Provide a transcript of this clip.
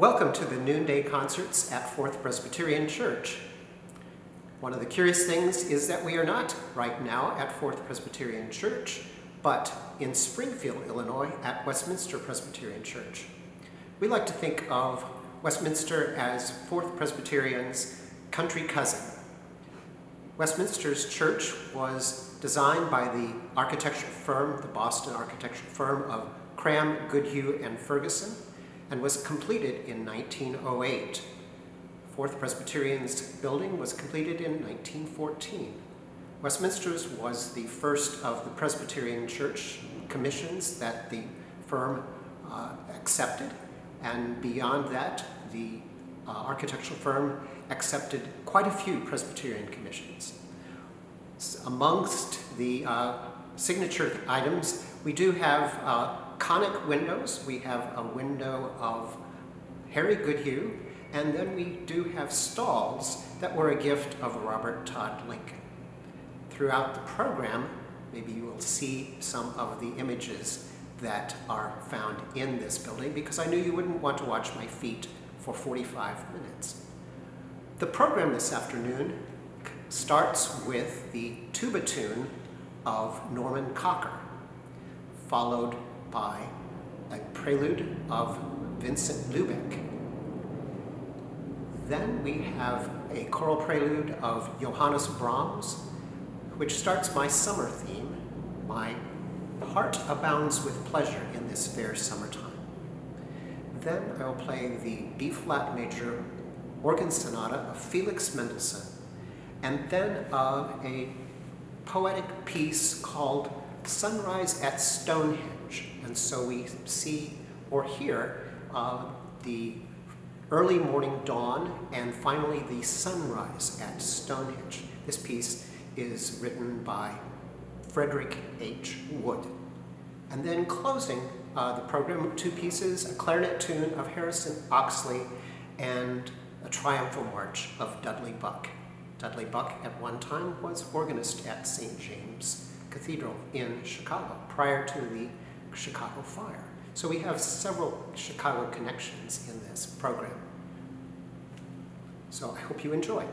Welcome to the noonday concerts at Fourth Presbyterian Church. One of the curious things is that we are not right now at Fourth Presbyterian Church, but in Springfield, Illinois at Westminster Presbyterian Church. We like to think of Westminster as Fourth Presbyterian's country cousin. Westminster's church was designed by the architecture firm, the Boston architecture firm of Cram, Goodhue, and Ferguson, and was completed in 1908. Fourth Presbyterian's building was completed in 1914. Westminster's was the first of the Presbyterian Church commissions that the firm uh, accepted, and beyond that, the uh, architectural firm accepted quite a few Presbyterian commissions. Amongst the uh, signature items, we do have uh, conic windows. We have a window of Harry Goodhue, and then we do have stalls that were a gift of Robert Todd Lincoln. Throughout the program, maybe you will see some of the images that are found in this building because I knew you wouldn't want to watch my feet for 45 minutes. The program this afternoon starts with the tuba tune of Norman Cocker, followed by a prelude of Vincent Lubeck. Then we have a choral prelude of Johannes Brahms, which starts my summer theme, My Heart Abounds with Pleasure in This Fair Summertime. Then I will play the B-flat major organ sonata of Felix Mendelssohn, and then of a poetic piece called Sunrise at Stonehenge. And so we see or hear uh, the early morning dawn and finally the sunrise at Stonehenge. This piece is written by Frederick H. Wood. And then closing uh, the program, with two pieces, a clarinet tune of Harrison Oxley and a triumphal march of Dudley Buck. Dudley Buck at one time was organist at St. James Cathedral in Chicago prior to the Chicago fire. So we have several Chicago connections in this program. So I hope you enjoyed.